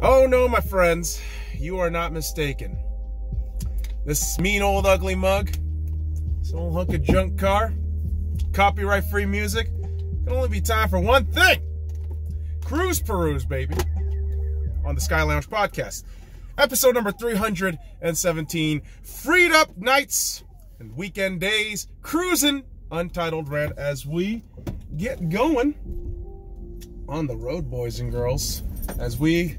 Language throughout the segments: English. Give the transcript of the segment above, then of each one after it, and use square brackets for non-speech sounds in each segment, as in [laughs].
Oh no, my friends, you are not mistaken. This mean old ugly mug, this old hunk of junk car, copyright free music, can only be time for one thing. Cruise Peruse, baby. On the Scy Lounge podcast. Episode number 317. Freed up nights and weekend days, cruising, untitled rant as we get going on the road, boys and girls, as we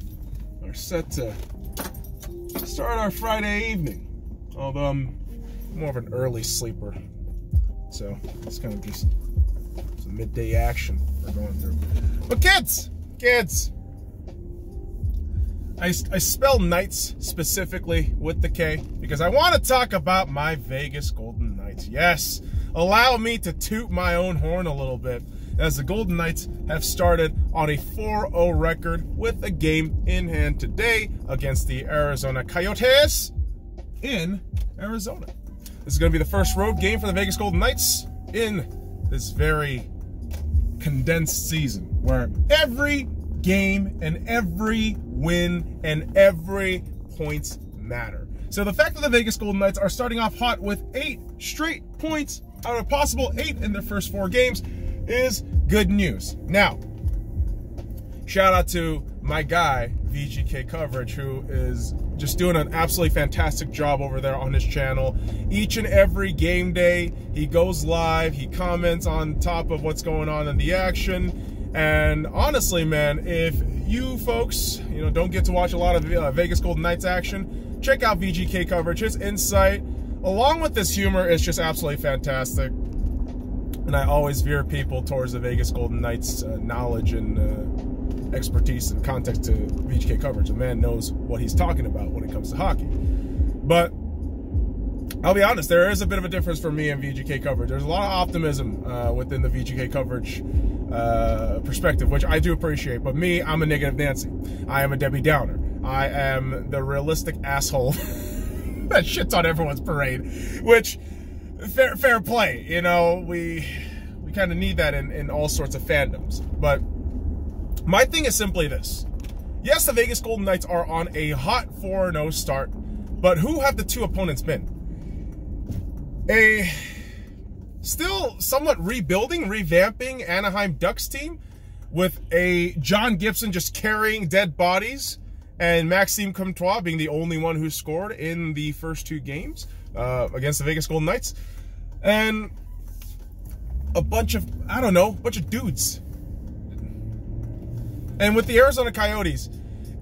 are set to start our Friday evening. Although I'm more of an early sleeper, so it's kind of just some midday action we're going through. But kids, kids, I, I spell Knights specifically with the K because I want to talk about my Vegas Golden Knights. Yes, allow me to toot my own horn a little bit as the Golden Knights have started on a 4-0 record with a game in hand today against the Arizona Coyotes in Arizona. This is going to be the first road game for the Vegas Golden Knights in this very condensed season where every game and every win and every points matter. So the fact that the Vegas Golden Knights are starting off hot with eight straight points out of possible eight in their first four games is good news. Now, shout out to my guy, VGK Coverage, who is just doing an absolutely fantastic job over there on his channel. Each and every game day, he goes live, he comments on top of what's going on in the action. And honestly, man, if you folks, you know, don't get to watch a lot of uh, Vegas Golden Knights action, check out VGK Coverage. His insight, along with this humor, is just absolutely fantastic and I always veer people towards the Vegas Golden Knights uh, knowledge and uh, expertise and context to VGK coverage. The man knows what he's talking about when it comes to hockey. But I'll be honest, there is a bit of a difference for me and VGK coverage. There's a lot of optimism uh, within the VGK coverage uh, perspective, which I do appreciate. But me, I'm a negative Nancy. I am a Debbie Downer. I am the realistic asshole [laughs] that shits on everyone's parade, which fair fair play. You know, we we kind of need that in, in all sorts of fandoms. But my thing is simply this. Yes, the Vegas Golden Knights are on a hot 4-0 start, but who have the two opponents been? A still somewhat rebuilding, revamping Anaheim Ducks team with a John Gibson just carrying dead bodies and Maxime Comtois being the only one who scored in the first two games uh, against the Vegas Golden Knights. And a bunch of, I don't know, a bunch of dudes. And with the Arizona Coyotes,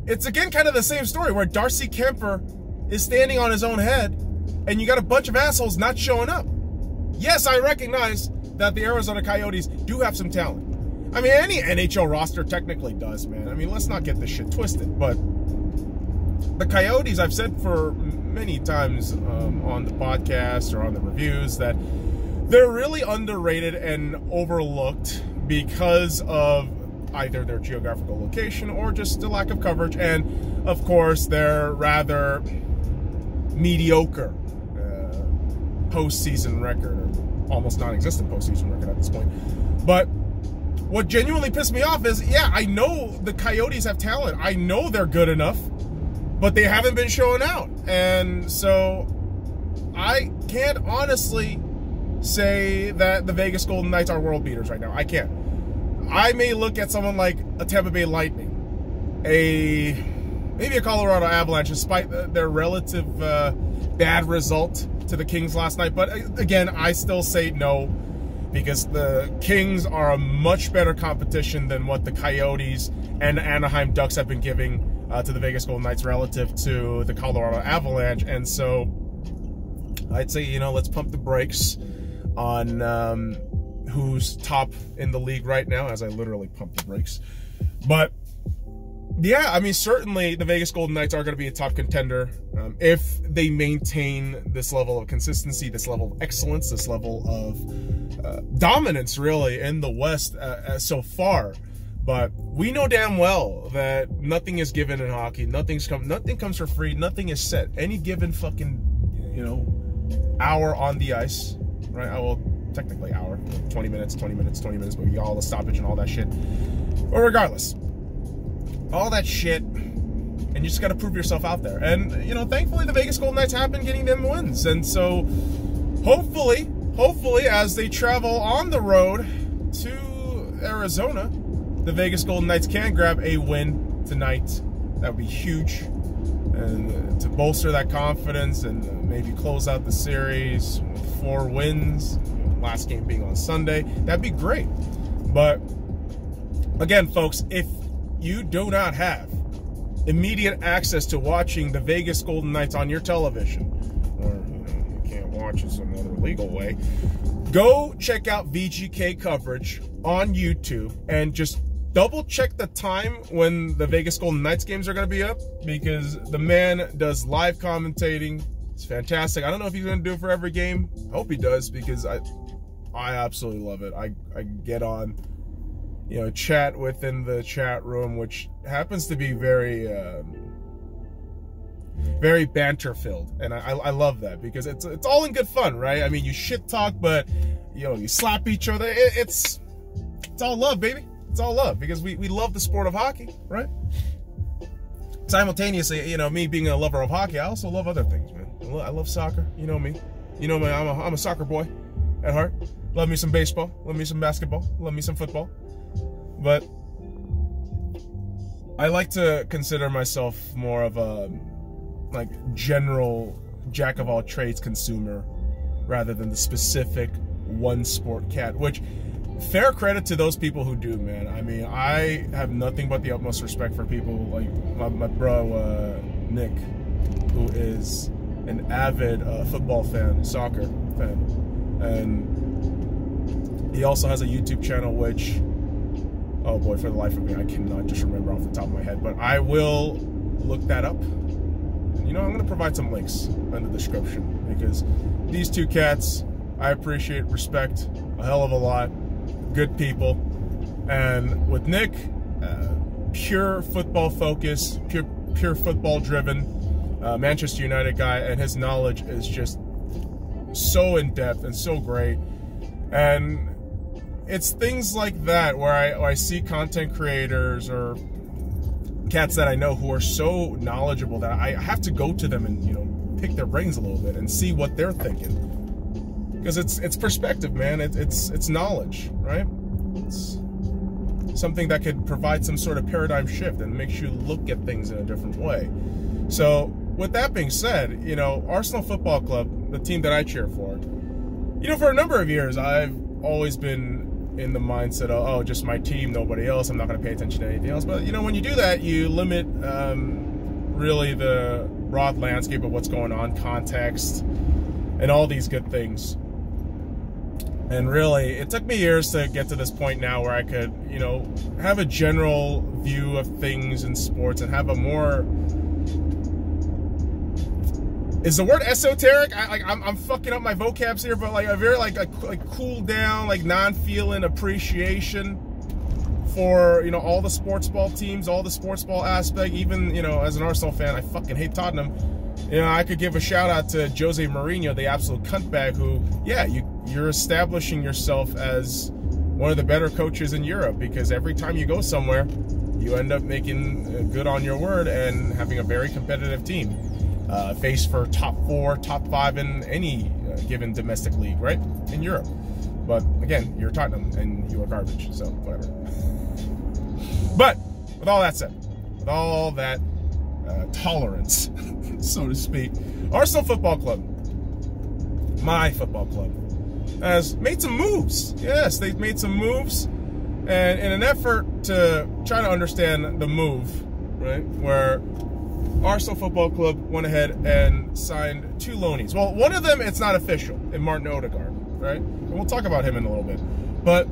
it's again kind of the same story where Darcy Kuemper is standing on his own head and you got a bunch of assholes not showing up. Yes, I recognize that the Arizona Coyotes do have some talent. I mean, any NHL roster technically does, man. I mean, let's not get this shit twisted, but the Coyotes, I've said for many times um, on the podcast or on the reviews that they're really underrated and overlooked because of either their geographical location or just the lack of coverage. And of course, they're rather mediocre uh, postseason record, or almost non existent postseason record at this point. But what genuinely pissed me off is yeah, I know the Coyotes have talent, I know they're good enough but they haven't been showing out. And so I can't honestly say that the Vegas Golden Knights are world beaters right now. I can't. I may look at someone like a Tampa Bay Lightning, a maybe a Colorado Avalanche, despite their relative uh, bad result to the Kings last night. But uh, again, I still say no because the Kings are a much better competition than what the Coyotes and Anaheim Ducks have been giving uh, to the Vegas Golden Knights relative to the Colorado Avalanche. And so I'd say, you know, let's pump the brakes on um, who's top in the league right now, as I literally pump the brakes. But yeah, I mean, certainly the Vegas Golden Knights are going to be a top contender um, if they maintain this level of consistency, this level of excellence, this level of uh, dominance, really, in the West uh, so far. But we know damn well that nothing is given in hockey. Nothing's come. Nothing comes for free. Nothing is set. Any given fucking, you know, hour on the ice, right? Uh, I will technically hour, 20 minutes, 20 minutes, 20 minutes, but we got all the stoppage and all that shit. But regardless, all that shit and you just got to prove yourself out there. And you know, thankfully, the Vegas Golden Knights have been getting them wins, and so hopefully, hopefully, as they travel on the road to Arizona, the Vegas Golden Knights can grab a win tonight. That would be huge, and uh, to bolster that confidence and uh, maybe close out the series with four wins. Last game being on Sunday, that'd be great. But again, folks, if you do not have immediate access to watching the Vegas Golden Knights on your television, or you, know, you can't watch it some other legal way, go check out VGK coverage on YouTube and just double check the time when the Vegas Golden Knights games are going to be up because the man does live commentating. It's fantastic. I don't know if he's going to do it for every game. I hope he does because I I absolutely love it. I, I get on you know, chat within the chat room, which happens to be very, um, very banter filled, and I, I love that because it's it's all in good fun, right? I mean, you shit talk, but you know, you slap each other. It, it's it's all love, baby. It's all love because we we love the sport of hockey, right? Simultaneously, you know, me being a lover of hockey, I also love other things, man. I love soccer. You know me. You know me. I'm a, I'm a soccer boy at heart. Love me some baseball. Love me some basketball. Love me some football. But I like to consider myself more of a like general jack of all trades consumer rather than the specific one sport cat, which fair credit to those people who do, man. I mean, I have nothing but the utmost respect for people like my, my bro uh, Nick, who is an avid uh, football fan, soccer fan, and he also has a YouTube channel which oh boy, for the life of me, I cannot just remember off the top of my head. But I will look that up. You know, I'm going to provide some links in the description because these two cats, I appreciate, respect a hell of a lot. Good people. And with Nick, uh, pure football focus, pure, pure football driven, uh, Manchester United guy, and his knowledge is just so in depth and so great. And it's things like that where I, where I see content creators or cats that I know who are so knowledgeable that I have to go to them and you know pick their brains a little bit and see what they're thinking because it's it's perspective, man. It, it's it's knowledge, right? It's something that could provide some sort of paradigm shift and makes you look at things in a different way. So, with that being said, you know, Arsenal Football Club, the team that I cheer for, you know, for a number of years, I've always been in the mindset of oh just my team nobody else i'm not going to pay attention to anything else but you know when you do that you limit um, really the broad landscape of what's going on context and all these good things and really it took me years to get to this point now where i could you know have a general view of things in sports and have a more is the word esoteric? I, like I'm, I'm fucking up my vocabs here, but like a very like a like cool down, like non-feeling appreciation for you know all the sports ball teams, all the sports ball aspect. Even you know as an Arsenal fan, I fucking hate Tottenham. You know I could give a shout out to Jose Mourinho, the absolute cuntbag, who yeah you you're establishing yourself as one of the better coaches in Europe because every time you go somewhere, you end up making good on your word and having a very competitive team uh, face for top four, top five in any uh, given domestic league, right? In Europe. But again, you're Tottenham and you are garbage, so whatever. [laughs] But with all that said, with all that uh, tolerance, [laughs] so to speak, Arsenal Football Club, my football club, has made some moves. Yes, they've made some moves. And in an effort to try to understand the move, right, where Arsenal Football Club went ahead and signed two loanies. Well, one of them, it's not official, in Martin Odegaard, right? And we'll talk about him in a little bit. But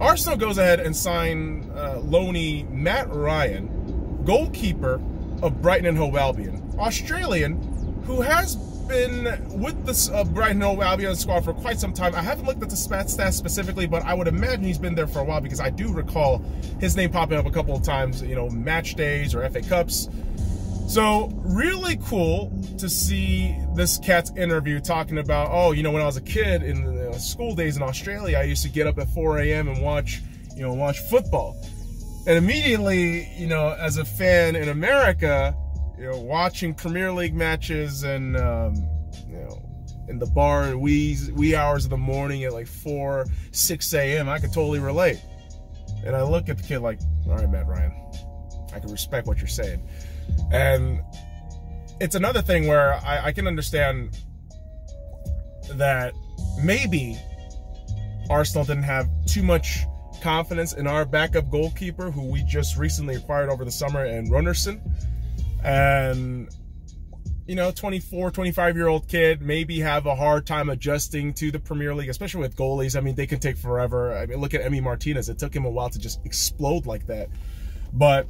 Arsenal goes ahead and sign uh, loanee Matt Ryan, goalkeeper of Brighton and Hove Albion, Australian, who has been with the uh, Brighton Hove Albion squad for quite some time. I haven't looked at the stats specifically, but I would imagine he's been there for a while because I do recall his name popping up a couple of times, you know, match days or FA Cups. So really cool to see this cat's interview talking about, oh, you know, when I was a kid in the school days in Australia, I used to get up at 4 a.m. and watch, you know, watch football. And immediately, you know, as a fan in America, you know, watching Premier League matches and um, you know in the bar in wee wee hours of the morning at like four, six a.m. I could totally relate. And I look at the kid like, all right, Matt Ryan, I can respect what you're saying. And it's another thing where I, I can understand that maybe Arsenal didn't have too much confidence in our backup goalkeeper, who we just recently acquired over the summer, and Runarsson. And, you know, 24, 25 year old kid maybe have a hard time adjusting to the Premier League, especially with goalies. I mean, they can take forever. I mean, look at Emi Martinez. It took him a while to just explode like that. But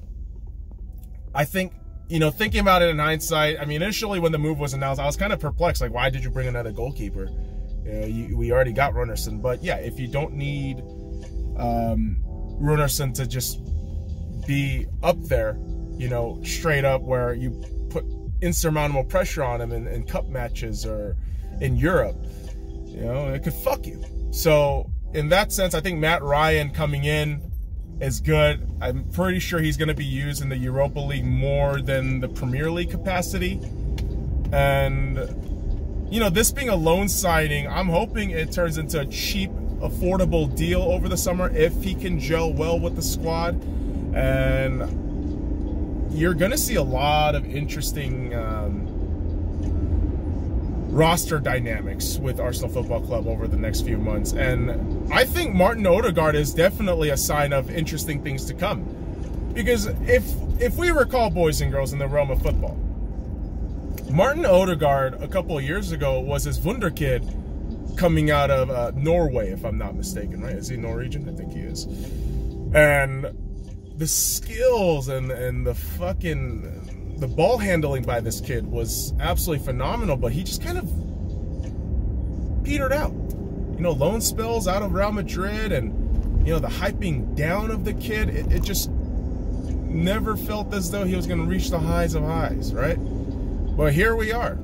I think you know, thinking about it in hindsight, I mean, initially when the move was announced, I was kind of perplexed. Like, why did you bring another goalkeeper? You we already got Runarsson. But yeah, if you don't need um, Runarsson to just be up there, you know, straight up where you put insurmountable pressure on him in, in cup matches or in Europe, you know, it could fuck you. So in that sense, I think Matt Ryan coming in is good. I'm pretty sure he's going to be used in the Europa League more than the Premier League capacity. And, you know, this being a loan signing, I'm hoping it turns into a cheap, affordable deal over the summer if he can gel well with the squad. And you're going to see a lot of interesting. Um, roster dynamics with Arsenal Football Club over the next few months. And I think Martin Odegaard is definitely a sign of interesting things to come. Because if if we recall, boys and girls, in the realm of football, Martin Odegaard a couple of years ago was this Wunder kid coming out of uh, Norway, if I'm not mistaken, right? Is he Norwegian? I think he is. And the skills and and the fucking the ball handling by this kid was absolutely phenomenal, but he just kind of petered out. You know, loan spells out of Real Madrid and, you know, the hyping down of the kid, it, it just never felt as though he was going to reach the highs of highs, right? But here we are.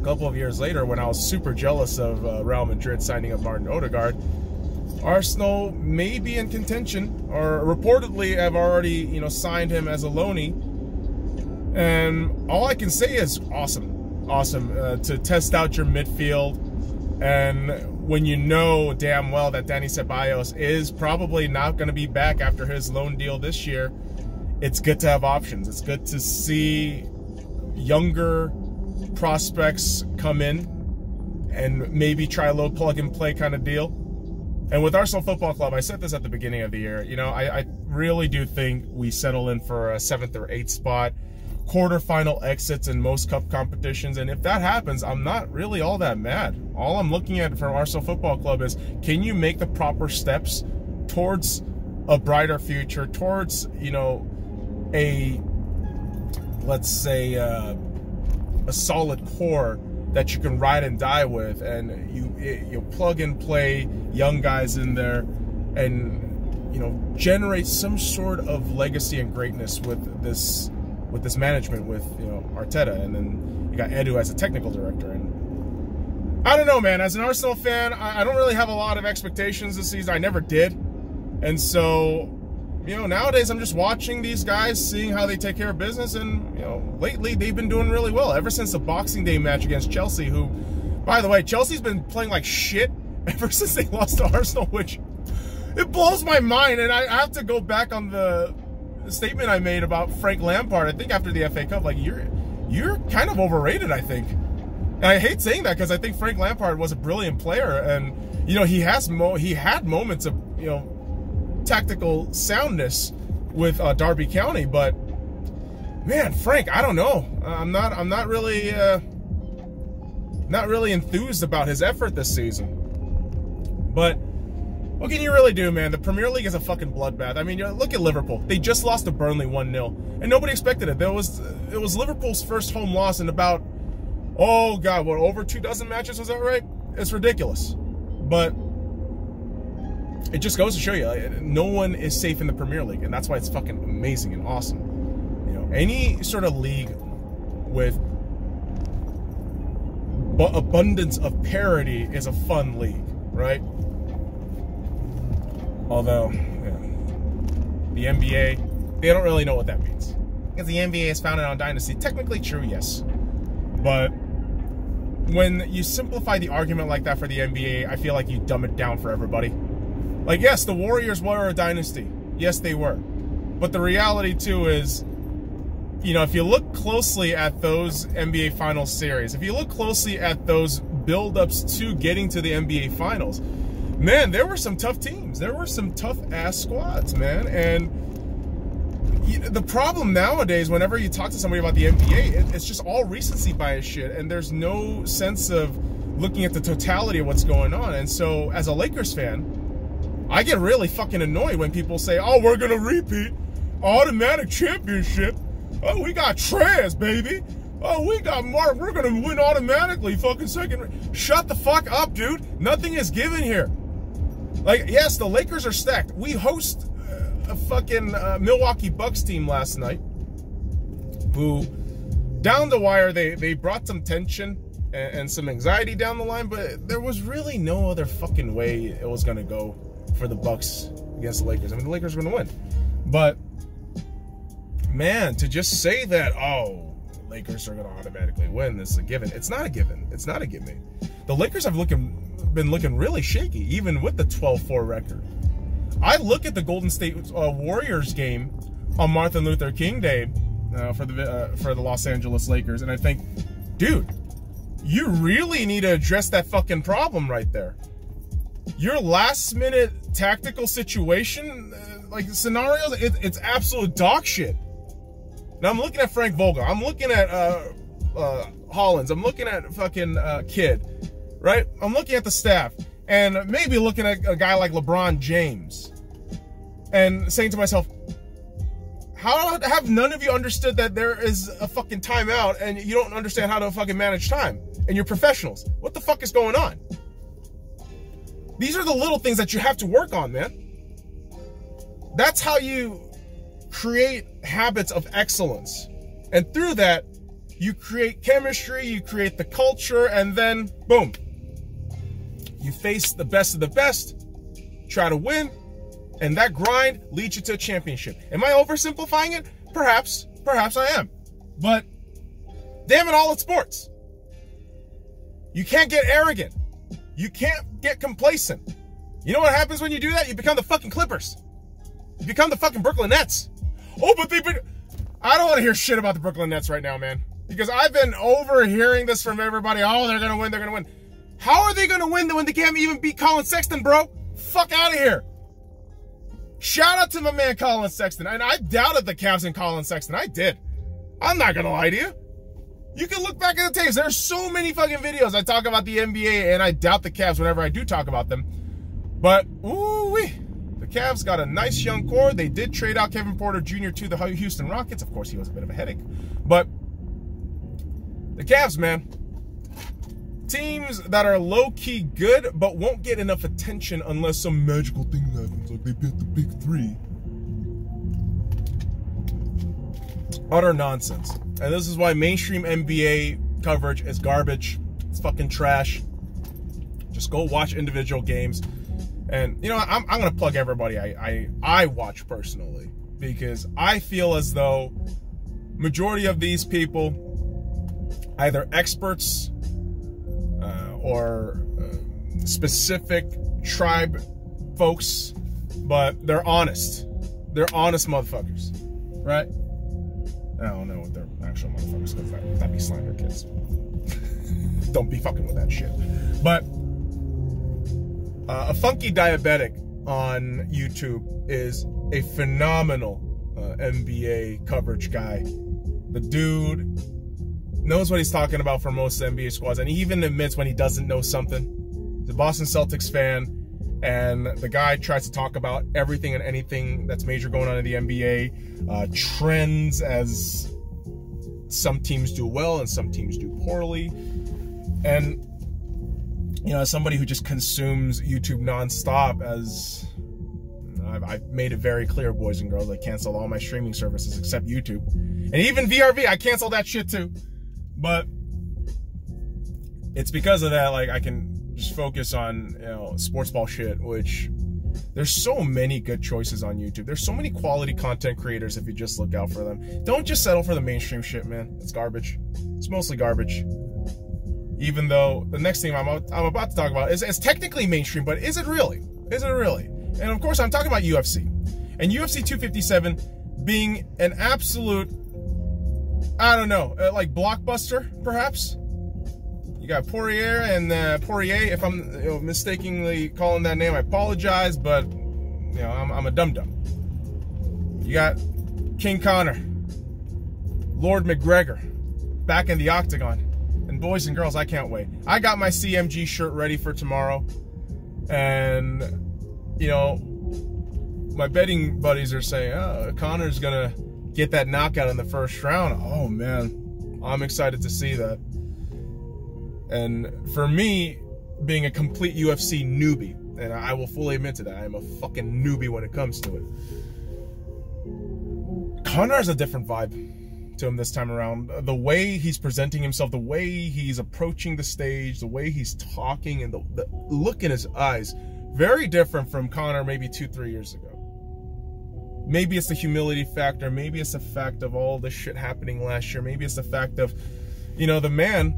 A couple of years later, when I was super jealous of uh, Real Madrid signing up Martin Odegaard, Arsenal may be in contention, or reportedly have already, you know, signed him as a loanee and all I can say is awesome. Awesome uh, to test out your midfield. And when you know damn well that Dani Ceballos is probably not going to be back after his loan deal this year, it's good to have options. It's good to see younger prospects come in and maybe try a little plug and play kind of deal. And with Arsenal Football Club, I said this at the beginning of the year, you know, I, I really do think we settle in for a seventh or eighth spot quarterfinal exits in most cup competitions. And if that happens, I'm not really all that mad. All I'm looking at from Arsenal Football Club is can you make the proper steps towards a brighter future, towards, you know, a, let's say, uh, a solid core that you can ride and die with. And you, you plug and play young guys in there and, you know, generate some sort of legacy and greatness with this with this management with you know Arteta, and then you got Edu as a technical director. And I don't know, man. As an Arsenal fan, I, I don't really have a lot of expectations this season. I never did, and so you know nowadays I'm just watching these guys, seeing how they take care of business, and you know lately they've been doing really well. Ever since the Boxing Day match against Chelsea, who, by the way, Chelsea's been playing like shit [laughs] ever since they lost to Arsenal, which it blows my mind, and I have to go back on the statement I made about Frank Lampard, I think after the FA Cup, like you're you're kind of overrated, I think. And I hate saying that because I think Frank Lampard was a brilliant player, and you know he has mo he had moments of you know tactical soundness with uh, Derby County, but man, Frank, I don't know. I'm not I'm not really uh, not really enthused about his effort this season, but what can you really do, man? The Premier League is a fucking bloodbath. I mean, look at Liverpool. They just lost to Burnley 1-0, and nobody expected it. There was it was Liverpool's first home loss in about oh god, what over two dozen matches was that right? It's ridiculous. But it just goes to show you no one is safe in the Premier League, and that's why it's fucking amazing and awesome. You know, any sort of league with abundance of parity is a fun league, right? Although, yeah, the NBA, they don't really know what that means. because the NBA is founded on dynasty. Technically true, yes. But when you simplify the argument like that for the NBA, I feel like you dumb it down for everybody. Like, yes, the Warriors were a dynasty. Yes, they were. But the reality, too, is, you know, if you look closely at those NBA Finals series, if you look closely at those build-ups to getting to the NBA Finals, man, there were some tough teams. There were some tough-ass squads, man. And the problem nowadays, whenever you talk to somebody about the NBA, it's just all recency bias shit, and there's no sense of looking at the totality of what's going on. And so, as a Lakers fan, I get really fucking annoyed when people say, "Oh, we're gonna repeat automatic championship. Oh, we got Trez, baby. Oh, we got Marc. We're gonna win automatically. Fucking second. Shut the fuck up, dude. Nothing is given here. Like, yes, the Lakers are stacked. We host a fucking uh, Milwaukee Bucks team last night who, down the wire, they, they brought some tension and, and some anxiety down the line, but there was really no other fucking way it was going to go for the Bucks against the Lakers. I mean, the Lakers are going to win. But, man, to just say that, oh, Lakers are going to automatically win, this is a given. It's not a given. It's not a given. The Lakers have looking been looking really shaky, even with the 12-4 record. I look at the Golden State uh, Warriors game on Martin Luther King Day uh, for the uh, for the Los Angeles Lakers, and I think, dude, you really need to address that fucking problem right there. Your last minute tactical situation, uh, like scenarios, it, it's absolute dog shit. Now I'm looking at Frank Vogel. I'm looking at uh, uh, Hollins. I'm looking at fucking uh, Kidd, right? I'm looking at the staff and maybe looking at a guy like LeBron James and saying to myself, how have none of you understood that there is a fucking timeout and you don't understand how to fucking manage time and you're professionals? What the fuck is going on? These are the little things that you have to work on, man. That's how you create habits of excellence. And through that, you create chemistry, you create the culture, and then boom, you face the best of the best, try to win, and that grind leads you to a championship. Am I oversimplifying it? Perhaps, perhaps I am. But damn it all, it's sports. You can't get arrogant. You can't get complacent. You know what happens when you do that? You become the fucking Clippers. You become the fucking Brooklyn Nets. Oh, but they've been. I don't want to hear shit about the Brooklyn Nets right now, man. Because I've been overhearing this from everybody. Oh, they're going to win. They're going to win. How are they going to win when they can't even beat Colin Sexton, bro? Fuck out of here. Shout out to my man Colin Sexton. And I doubted the Cavs and Colin Sexton. I did. I'm not going to lie to you. You can look back at the tapes. There's so many fucking videos I talk about the NBA, and I doubt the Cavs whenever I do talk about them. But, ooh wee. The Cavs got a nice young core. They did trade out Kevin Porter Jr. to the Houston Rockets. Of course, he was a bit of a headache. But the Cavs, man, teams that are low-key good but won't get enough attention unless some magical thing happens, like they beat the big three. Utter nonsense. And this is why mainstream NBA coverage is garbage. It's fucking trash. Just go watch individual games. And you know, I'm, I'm gonna plug everybody I, I I watch personally because I feel as though majority of these people either experts or uh, specific tribe folks, but they're honest. They're honest motherfuckers, right? I don't know what they're actual motherfuckers because that, that'd be slander kids. [laughs] don't be fucking with that shit. But uh, a funky diabetic on YouTube is a phenomenal uh, NBA coverage guy. The dude knows what he's talking about for most NBA squads, and he even admits when he doesn't know something. He's a Boston Celtics fan, and the guy tries to talk about everything and anything that's major going on in the NBA, uh, trends as some teams do well and some teams do poorly, and you know, as somebody who just consumes YouTube nonstop, as I've, I've made it very clear, boys and girls, I cancel all my streaming services except YouTube, and even VRV, I cancel that shit too. But it's because of that, like I can just focus on you know sports ball shit, which There's so many good choices on YouTube. There's so many quality content creators if you just look out for them. Don't just settle for the mainstream shit, man. It's garbage. It's mostly garbage. Even though the next thing I'm, I'm about to talk about is it's technically mainstream, but is it really? Is it really? And of course, I'm talking about UFC. And UFC 257 being an absolute, I don't know, uh, like blockbuster, perhaps? You got Poirier and uh, Poirier. If I'm you know, mistakenly calling that name, I apologize, but you know I'm, I'm a dum dum. You got King Conor, Lord McGregor, back in the octagon, and boys and girls, I can't wait. I got my CMG shirt ready for tomorrow, and you know my betting buddies are saying, oh, Conor's gonna get that knockout in the first round. Oh man, I'm excited to see that. And for me, being a complete UFC newbie, and I will fully admit to that, I'm a fucking newbie when it comes to it. Conor has a different vibe to him this time around. The way he's presenting himself, the way he's approaching the stage, the way he's talking, and the, the look in his eyes, very different from Conor maybe two, three years ago. Maybe it's the humility factor. Maybe it's the fact of all this shit happening last year. Maybe it's the fact of, you know, the man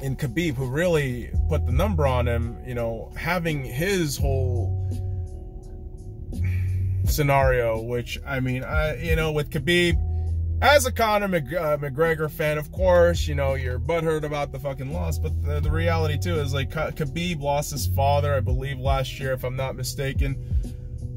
in Khabib who really put the number on him, you know, having his whole scenario, which I mean, I you know, with Khabib, as a Conor uh, McGregor fan, of course, you know, you're butthurt about the fucking loss, but the, the reality too is like Khabib lost his father, I believe, last year, if I'm not mistaken.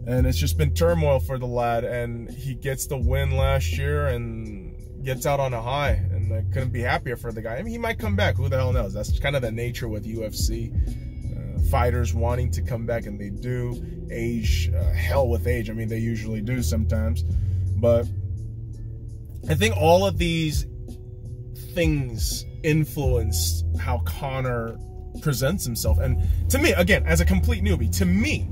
And it's just been turmoil for the lad, and he gets the win last year and gets out on a high I couldn't be happier for the guy. I mean, he might come back. Who the hell knows? That's kind of the nature with UFC. Uh, fighters wanting to come back, and they do. Age, uh, hell with age. I mean, they usually do sometimes. But I think all of these things influence how Conor presents himself. And to me, again, as a complete newbie, to me,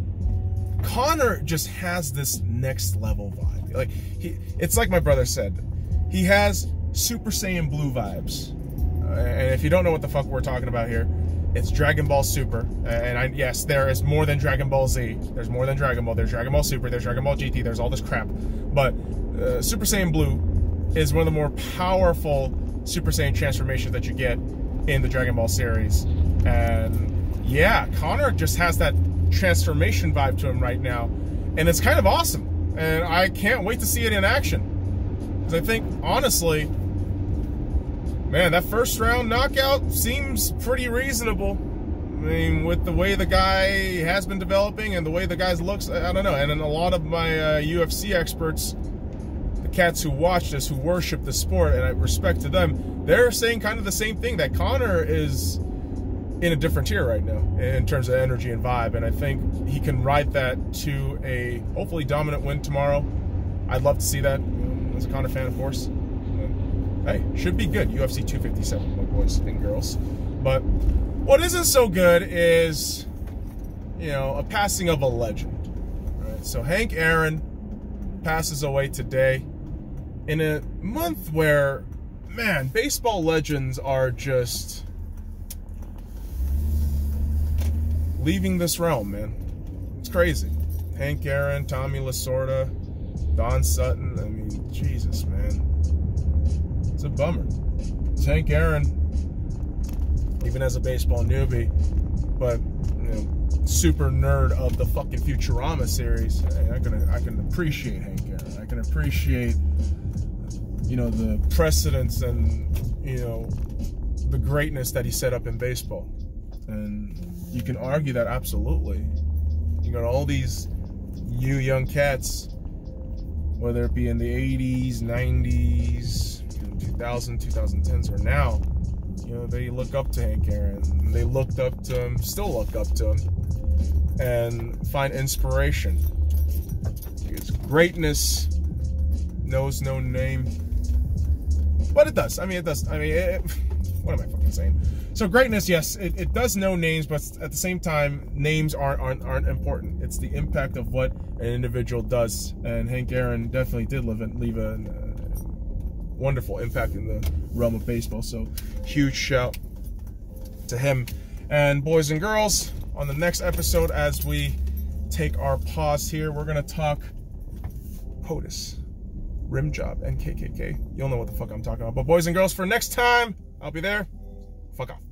Conor just has this next level vibe. Like he, it's like my brother said, he has Super Saiyan Blue vibes. And if you don't know what the fuck we're talking about here, it's Dragon Ball Super. And I, yes, there is more than Dragon Ball Z. There's more than Dragon Ball. There's Dragon Ball Super. There's Dragon Ball GT. There's all this crap. But uh, Super Saiyan Blue is one of the more powerful Super Saiyan transformations that you get in the Dragon Ball series. And yeah, Conor just has that transformation vibe to him right now. And it's kind of awesome. And I can't wait to see it in action. Because I think, honestly, Man, that first round knockout seems pretty reasonable. I mean, with the way the guy has been developing and the way the guy looks, I don't know. And a lot of my uh, UFC experts, the cats who watch this, who worship the sport, and I respect to them, they're saying kind of the same thing that Conor is in a different tier right now in terms of energy and vibe. And I think he can ride that to a hopefully dominant win tomorrow. I'd love to see that as a Conor fan, of course hey, should be good. UFC 257, my boys and girls. But what isn't so good is, you know, a passing of a legend. Right? So Hank Aaron passes away today in a month where, man, baseball legends are just leaving this realm, man. It's crazy. Hank Aaron, Tommy Lasorda, Don Sutton. I mean, Jesus, man. It's a bummer. Tank Aaron, even as a baseball newbie, but you know, super nerd of the fucking Futurama series, I can I can appreciate Hank Aaron. I can appreciate you know the precedence and you know the greatness that he set up in baseball. And you can argue that absolutely. You got all these you young cats, whether it be in the 80s, 90s, 2000, 2010s, or now, you know, they look up to Hank Aaron. They looked up to him, still look up to him, and find inspiration. Because greatness knows no name. But it does. I mean, it does. I mean, it, [laughs] what am I fucking saying? So greatness, yes, it, it, does know names, but at the same time, names aren't, aren't aren't important. It's the impact of what an individual does, and Hank Aaron definitely did live in, leave a, wonderful impact in the realm of baseball. So huge shout to him. And boys and girls, on the next episode, as we take our pause here. We're gonna talk POTUS, rim job, and KKK. You'll know what the fuck I'm talking about. But boys and girls, for next time, I'll be there. Fuck off.